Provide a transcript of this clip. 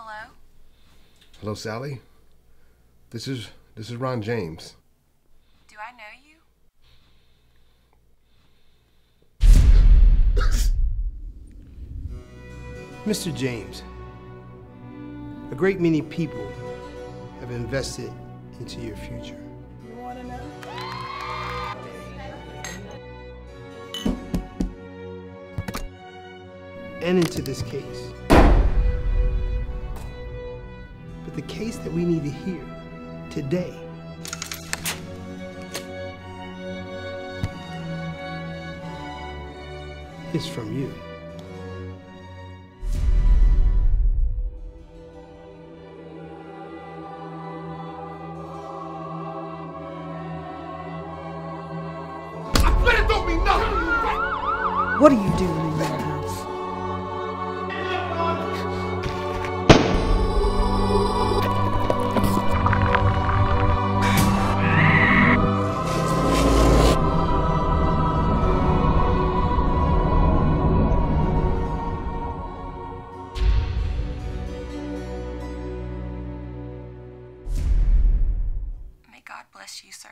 Hello? Hello, Sally. This is this is Ron James. Do I know you? Mr. James, a great many people have invested into your future. You want to know? And into this case. The case that we need to hear today. Is from you. What are you doing in that bless you, sir.